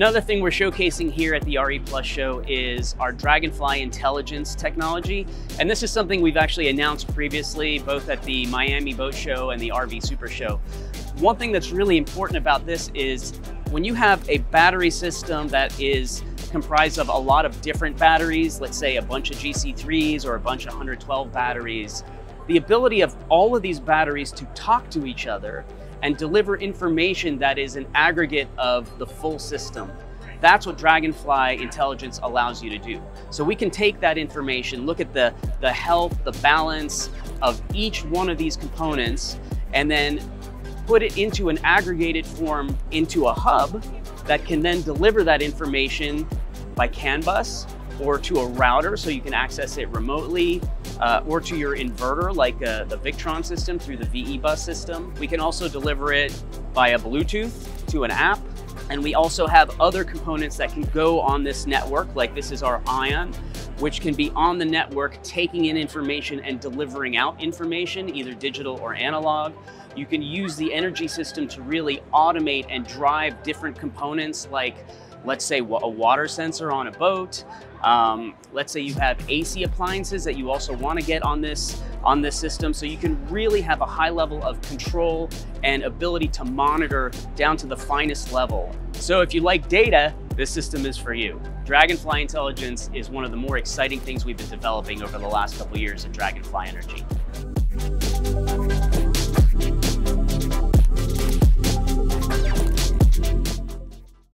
Another thing we're showcasing here at the RE Plus show is our Dragonfly intelligence technology. And this is something we've actually announced previously, both at the Miami Boat Show and the RV Super Show. One thing that's really important about this is when you have a battery system that is comprised of a lot of different batteries, let's say a bunch of GC3s or a bunch of 112 batteries, the ability of all of these batteries to talk to each other and deliver information that is an aggregate of the full system. That's what Dragonfly Intelligence allows you to do. So we can take that information, look at the, the health, the balance of each one of these components, and then put it into an aggregated form into a hub that can then deliver that information by CAN bus or to a router so you can access it remotely, uh, or to your inverter like uh, the Victron system through the VE bus system. We can also deliver it via Bluetooth to an app. And we also have other components that can go on this network, like this is our Ion, which can be on the network, taking in information and delivering out information, either digital or analog. You can use the energy system to really automate and drive different components like let's say a water sensor on a boat. Um, let's say you have AC appliances that you also want to get on this on this system, so you can really have a high level of control and ability to monitor down to the finest level. So if you like data, this system is for you. Dragonfly Intelligence is one of the more exciting things we've been developing over the last couple years at Dragonfly Energy.